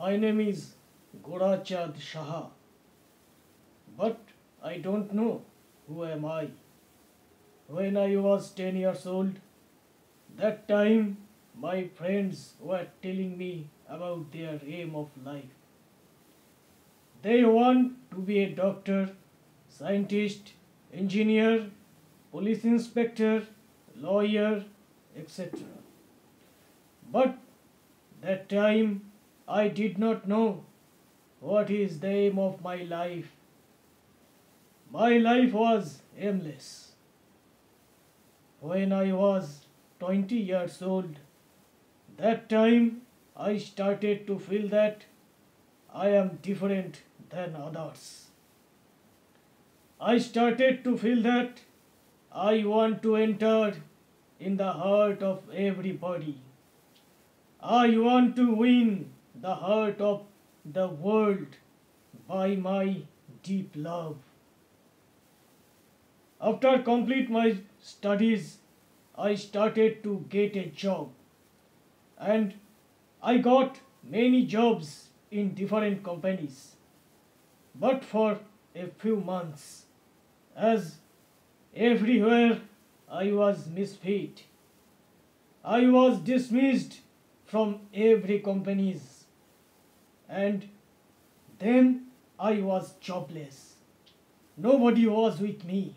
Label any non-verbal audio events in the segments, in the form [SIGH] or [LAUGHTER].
My name is Gorachand Saha. But I don't know who am I. When I was 10 years old, that time my friends were telling me about their aim of life. They want to be a doctor, scientist, engineer, police inspector, lawyer, etc. But that time I did not know what is the aim of my life. My life was aimless. When I was 20 years old, that time I started to feel that I am different than others. I started to feel that I want to enter in the heart of everybody. I want to win the heart of the world by my deep love. After complete my studies, I started to get a job and I got many jobs in different companies. But for a few months, as everywhere I was misfit. I was dismissed from every companies and then I was jobless. Nobody was with me.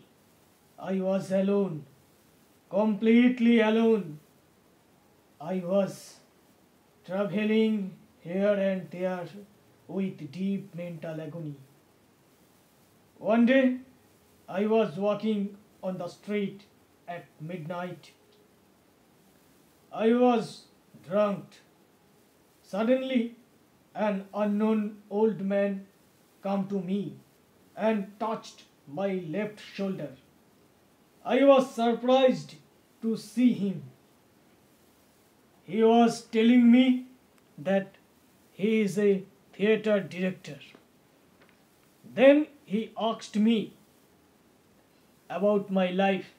I was alone, completely alone. I was traveling here and there with deep mental agony. One day I was walking on the street at midnight. I was drunk. Suddenly an unknown old man come to me and touched my left shoulder. I was surprised to see him. He was telling me that he is a theater director. Then he asked me about my life.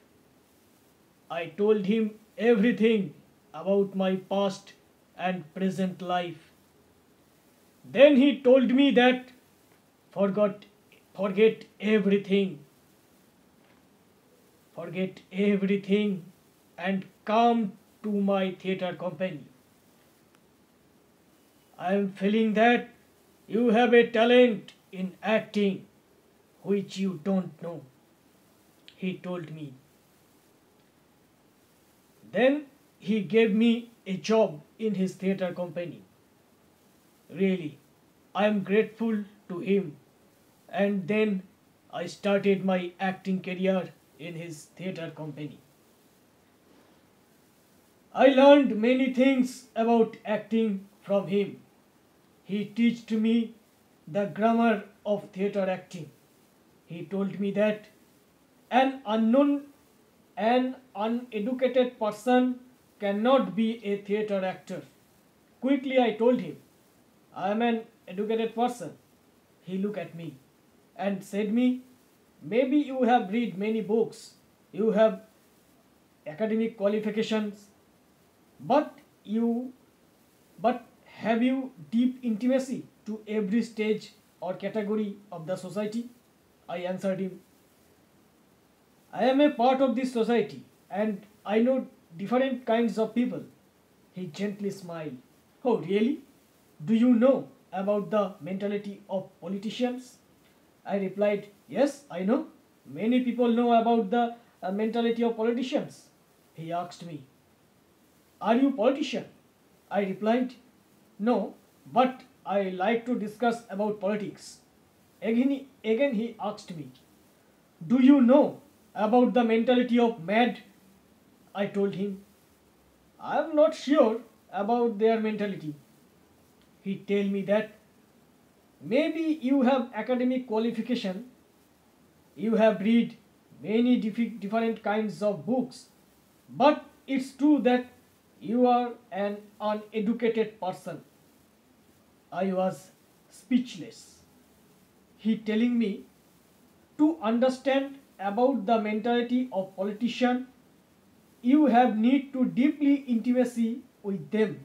I told him everything about my past and present life. Then he told me that forgot forget everything. Forget everything and come to my theater company. I am feeling that you have a talent in acting which you don't know he told me. Then he gave me a job in his theater company. Really, I am grateful to him. And then I started my acting career in his theater company. I learned many things about acting from him. He taught me the grammar of theater acting. He told me that an unknown an uneducated person cannot be a theater actor. Quickly I told him, I am an educated person. He looked at me and said me, maybe you have read many books, you have academic qualifications, but you but have you deep intimacy to every stage or category of the society? I answered him, I am a part of this society and I know different kinds of people. He gently smiled. Oh, really? Do you know about the mentality of politicians? I replied, Yes, I know. Many people know about the uh, mentality of politicians. He asked me, Are you a politician? I replied, No, but I like to discuss about politics. Again, again he asked me, Do you know about the mentality of mad, I told him. I am not sure about their mentality. He tell me that maybe you have academic qualification, you have read many different kinds of books, but it's true that you are an uneducated person. I was speechless. He telling me to understand about the mentality of politician you have need to deeply intimacy with them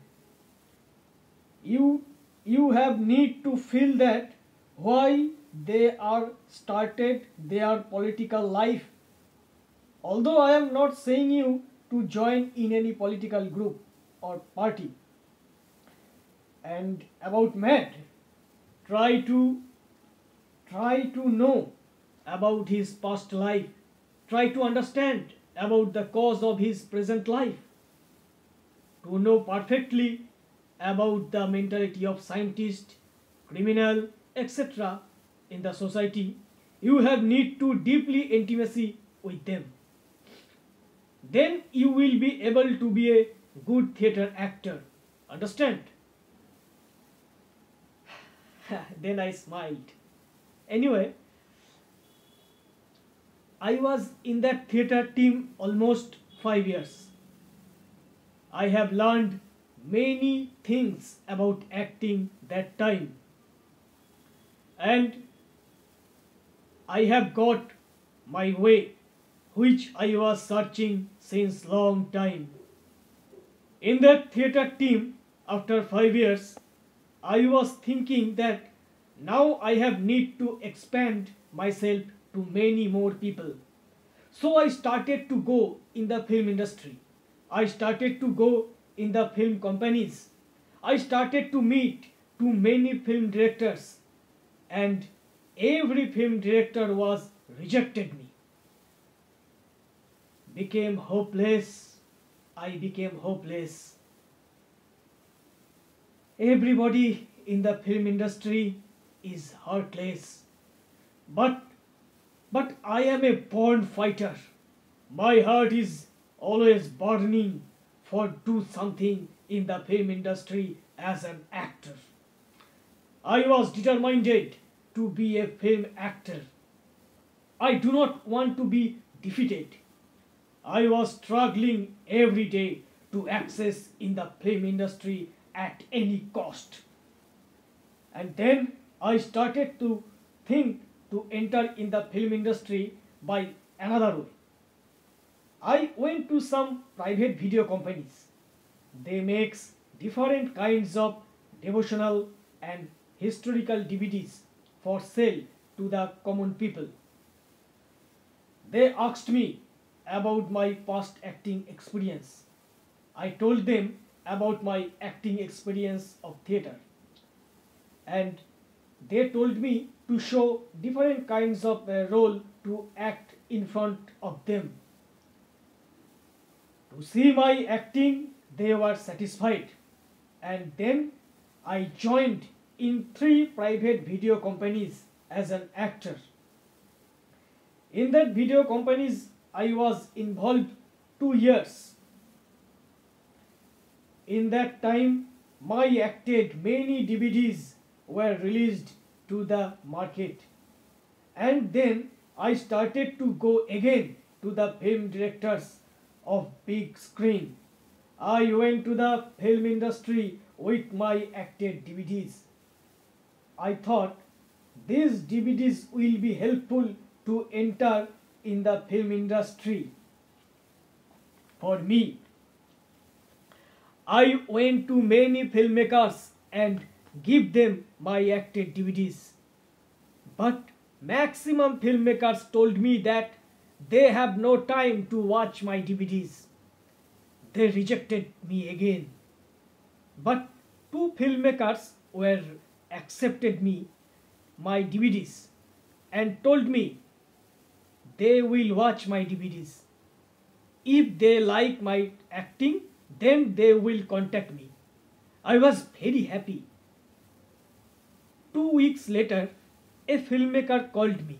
you you have need to feel that why they are started their political life. Although I am not saying you to join in any political group or party. And about Matt, try to try to know about his past life. Try to understand about the cause of his present life. To know perfectly about the mentality of scientist, criminal, etc. in the society, you have need to deeply intimacy with them. Then you will be able to be a good theater actor. Understand? [SIGHS] then I smiled. Anyway, I was in that theater team almost five years. I have learned many things about acting that time. And I have got my way, which I was searching since long time. In that theater team, after five years, I was thinking that now I have need to expand myself to many more people. So I started to go in the film industry. I started to go in the film companies. I started to meet too many film directors and every film director was rejected me. Became hopeless. I became hopeless. Everybody in the film industry is heartless. But but I am a born fighter. My heart is always burning for do something in the film industry as an actor. I was determined to be a film actor. I do not want to be defeated. I was struggling every day to access in the film industry at any cost. And then I started to think to enter in the film industry by another way. I went to some private video companies. They makes different kinds of devotional and historical DVDs for sale to the common people. They asked me about my past acting experience. I told them about my acting experience of theater. And they told me to show different kinds of uh, role to act in front of them. To see my acting, they were satisfied. And then I joined in three private video companies as an actor. In that video companies, I was involved two years. In that time, my acted many DVDs were released to the market. And then I started to go again to the film directors of big screen. I went to the film industry with my acted DVDs. I thought these DVDs will be helpful to enter in the film industry. For me, I went to many filmmakers and give them my acted DVDs. But maximum filmmakers told me that they have no time to watch my DVDs. They rejected me again. But two filmmakers were accepted me my DVDs and told me they will watch my DVDs. If they like my acting, then they will contact me. I was very happy. Two weeks later, a filmmaker called me.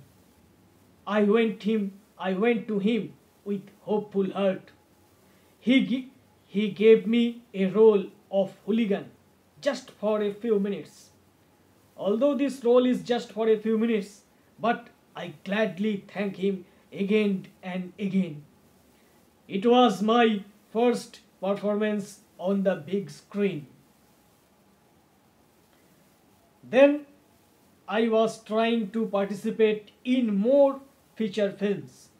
I went him. I went to him with hopeful heart. He, he gave me a role of hooligan just for a few minutes. Although this role is just for a few minutes, but I gladly thank him again and again. It was my first performance on the big screen. Then I was trying to participate in more feature films.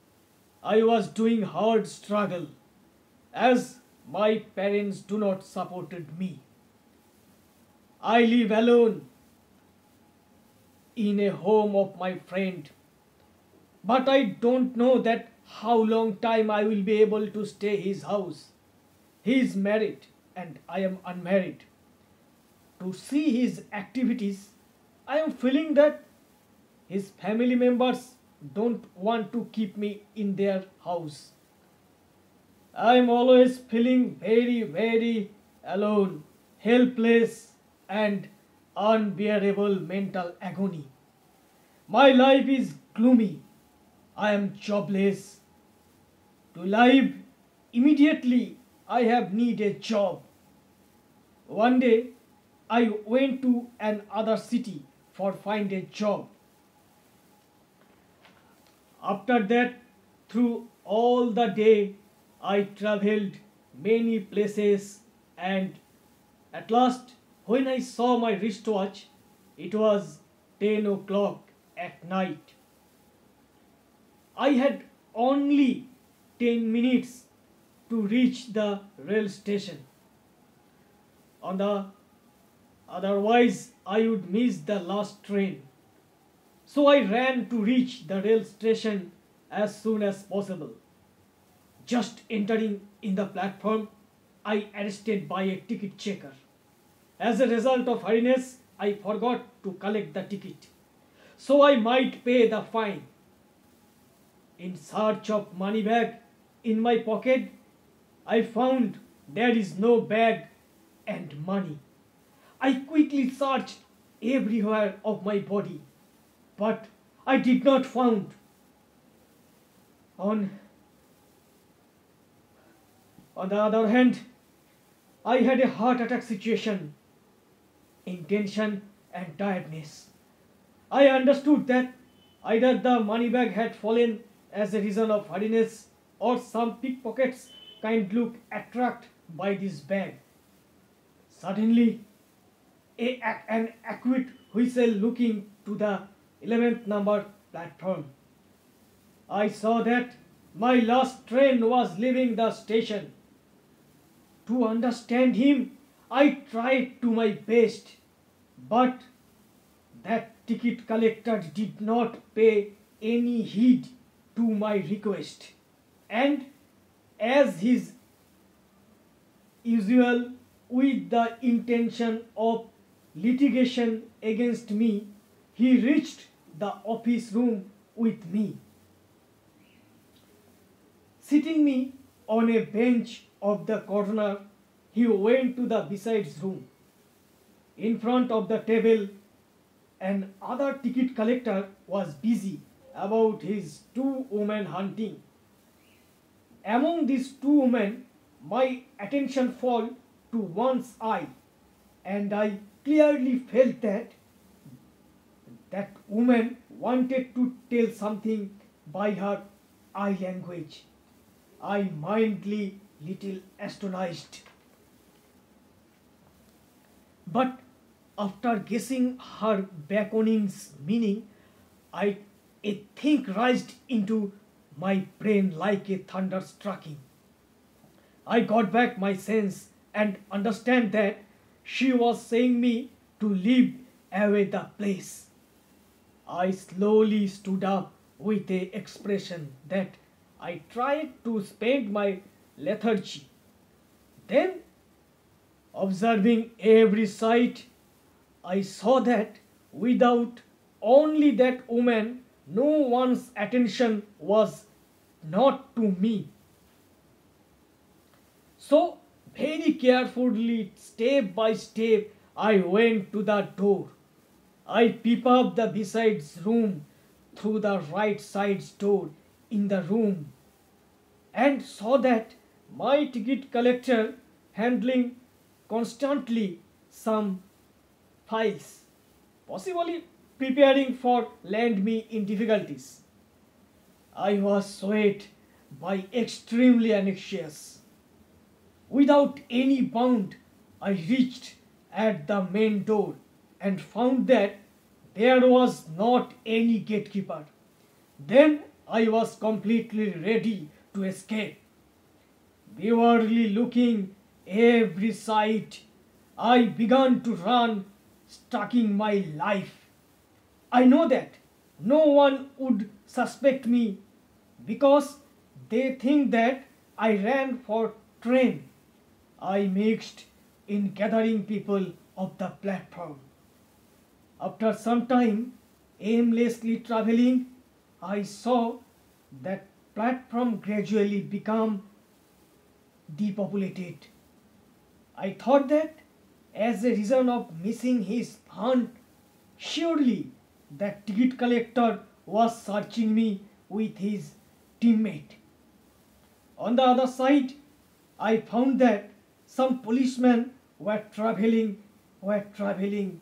I was doing hard struggle as my parents do not supported me. I live alone in a home of my friend. But I don't know that how long time I will be able to stay his house. He is married and I am unmarried. To see his activities, I am feeling that his family members don't want to keep me in their house. I am always feeling very, very alone, helpless, and unbearable mental agony. My life is gloomy. I am jobless. To live immediately, I have need a job. One day, I went to another city for find a job. After that, through all the day, I traveled many places and at last when I saw my wristwatch, it was 10 o'clock at night. I had only 10 minutes to reach the rail station. On the otherwise I would miss the last train. So I ran to reach the rail station as soon as possible. Just entering in the platform, I arrested by a ticket checker. As a result of hurriness, I forgot to collect the ticket. So I might pay the fine. In search of money bag in my pocket, I found there is no bag and money. I quickly searched everywhere of my body but I did not found. On, on the other hand, I had a heart attack situation, in tension and tiredness. I understood that either the money bag had fallen as a reason of hurriness or some pickpockets kind look attract by this bag. Suddenly, a, an acute whistle looking to the 11th number platform. I saw that my last train was leaving the station. To understand him, I tried to my best, but that ticket collector did not pay any heed to my request. And as his usual, with the intention of litigation against me, he reached the office room with me. Sitting me on a bench of the corner, he went to the besides room. In front of the table, an other ticket collector was busy about his two women hunting. Among these two women, my attention fall to one's eye, and I clearly felt that that woman wanted to tell something by her eye language. I mildly little astonished. But after guessing her beckoning's meaning, I a think rised into my brain like a thunder striking. I got back my sense and understand that she was saying me to leave away the place. I slowly stood up with a expression that I tried to spend my lethargy. Then, observing every sight, I saw that without only that woman, no one's attention was not to me. So, very carefully, step by step, I went to the door. I peep up the besides room through the right side door in the room and saw that my ticket collector handling constantly some files, possibly preparing for land me in difficulties. I was swayed by extremely anxious. Without any bound, I reached at the main door and found that there was not any gatekeeper. Then I was completely ready to escape. Bewilderedly looking every side, I began to run, stalking my life. I know that no one would suspect me because they think that I ran for train. I mixed in gathering people of the platform. After some time, aimlessly traveling, I saw that platform gradually become depopulated. I thought that as a reason of missing his fund, surely that ticket collector was searching me with his teammate. On the other side, I found that some policemen were traveling, were traveling,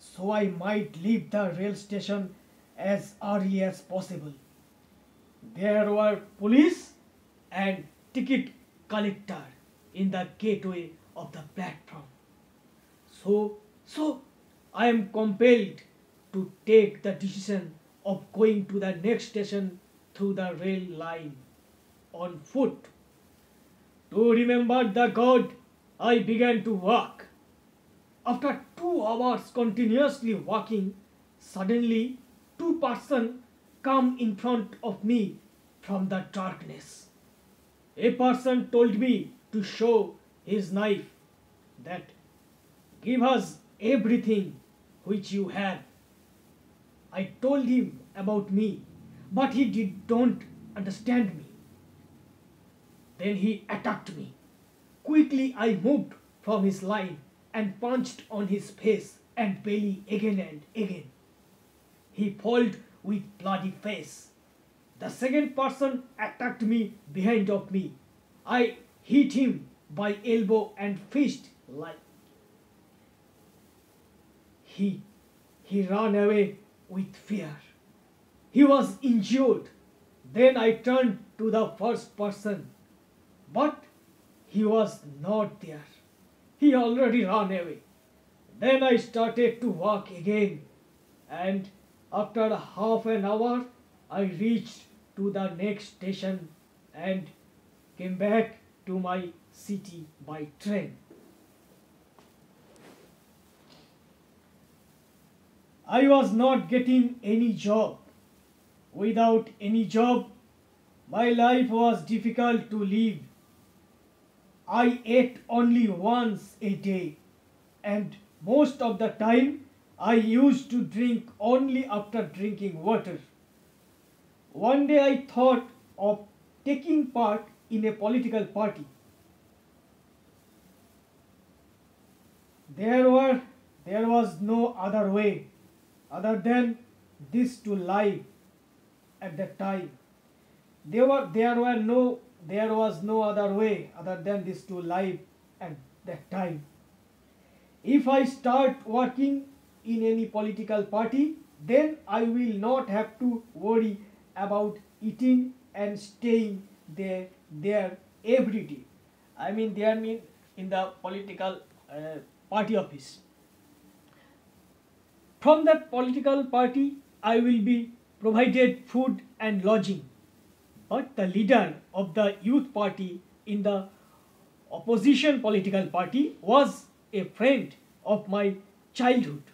so I might leave the rail station as early as possible. There were police and ticket collector in the gateway of the platform. So, so I am compelled to take the decision of going to the next station through the rail line on foot. To remember the God, I began to walk. After two hours continuously walking, suddenly two persons come in front of me from the darkness. A person told me to show his knife that give us everything which you have. I told him about me, but he did don't understand me. Then he attacked me. Quickly I moved from his line and punched on his face and belly again and again. He fell with bloody face. The second person attacked me behind of me. I hit him by elbow and fist like he he ran away with fear. He was injured. Then I turned to the first person, but he was not there. He already ran away. Then I started to walk again, and after half an hour, I reached to the next station and came back to my city by train. I was not getting any job. Without any job, my life was difficult to live. I ate only once a day, and most of the time I used to drink only after drinking water. One day I thought of taking part in a political party. There were there was no other way other than this to live at that time. There were there were no there was no other way other than this to live at that time. If I start working in any political party, then I will not have to worry about eating and staying there there every day. I mean, there mean in the political uh, party office. From that political party, I will be provided food and lodging. But the leader of the youth party in the opposition political party was a friend of my childhood.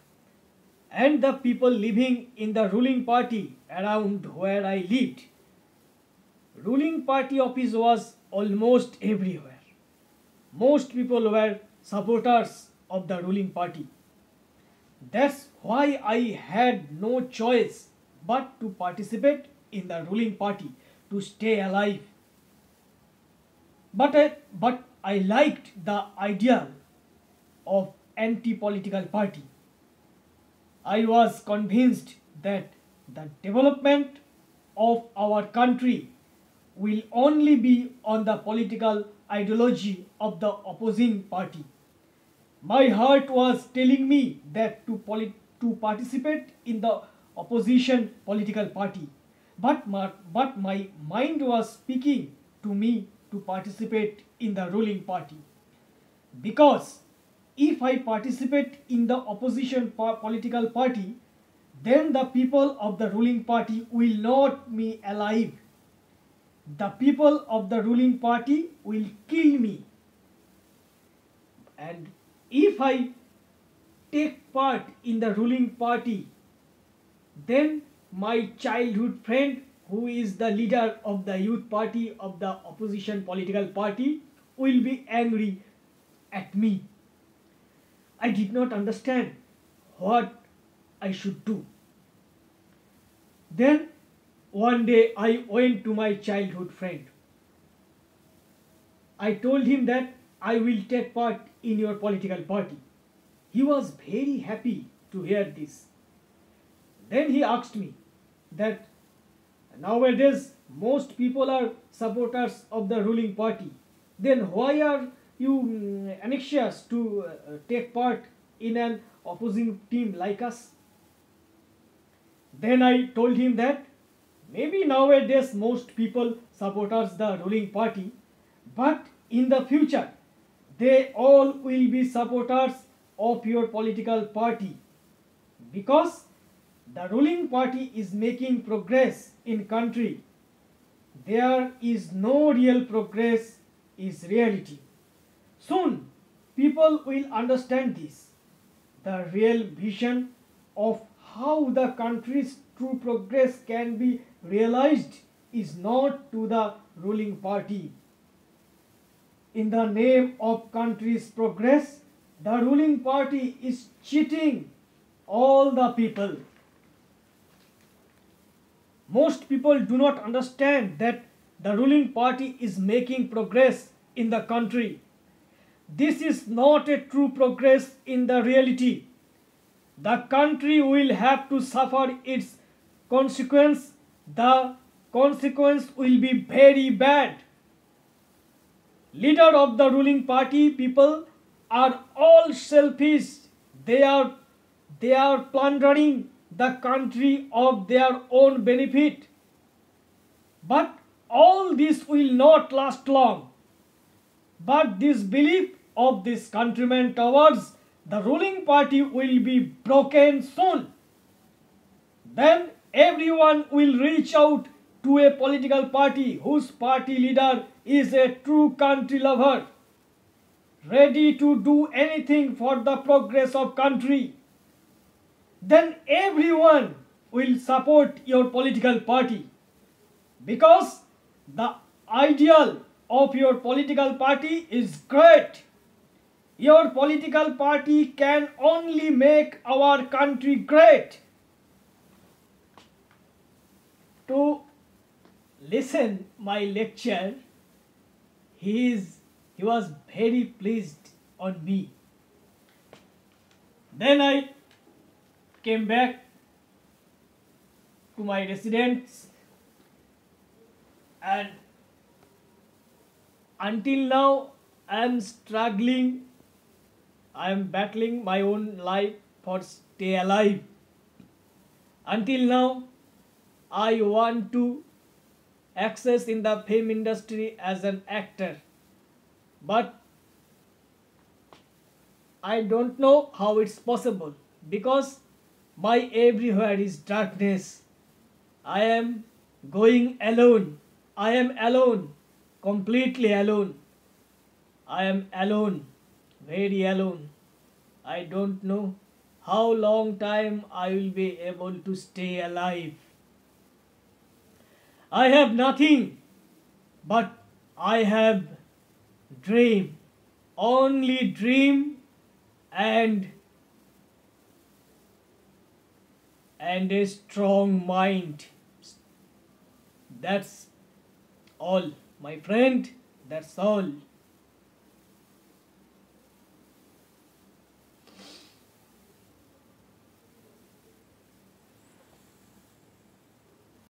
And the people living in the ruling party around where I lived. Ruling party office was almost everywhere. Most people were supporters of the ruling party. That's why I had no choice but to participate in the ruling party to stay alive. But I, but I liked the ideal of anti-political party. I was convinced that the development of our country will only be on the political ideology of the opposing party. My heart was telling me that to, to participate in the opposition political party, but my, but my mind was speaking to me to participate in the ruling party. Because if I participate in the opposition political party, then the people of the ruling party will not me alive. The people of the ruling party will kill me. And if I take part in the ruling party, then my childhood friend who is the leader of the youth party of the opposition political party will be angry at me. I did not understand what I should do. Then one day I went to my childhood friend. I told him that I will take part in your political party. He was very happy to hear this. Then he asked me that nowadays most people are supporters of the ruling party. Then why are you mm, anxious to uh, take part in an opposing team like us? Then I told him that maybe nowadays most people supporters the ruling party, but in the future they all will be supporters of your political party because the ruling party is making progress in country. There is no real progress is reality. Soon people will understand this. The real vision of how the country's true progress can be realized is not to the ruling party. In the name of country's progress the ruling party is cheating all the people most people do not understand that the ruling party is making progress in the country. This is not a true progress in the reality. The country will have to suffer its consequence. The consequence will be very bad. Leader of the ruling party people are all selfish. They are they are plundering the country of their own benefit. But all this will not last long. But this belief of this countrymen towards the ruling party will be broken soon. Then everyone will reach out to a political party whose party leader is a true country lover, ready to do anything for the progress of country then everyone will support your political party because the ideal of your political party is great. Your political party can only make our country great. To listen my lecture, he, is, he was very pleased on me. Then I came back to my residence. And until now I am struggling. I am battling my own life for stay alive. Until now I want to access in the film industry as an actor. But I don't know how it's possible because my everywhere is darkness. I am going alone. I am alone, completely alone. I am alone, very alone. I don't know how long time I will be able to stay alive. I have nothing, but I have dream, only dream and and a strong mind. That's all, my friend. That's all.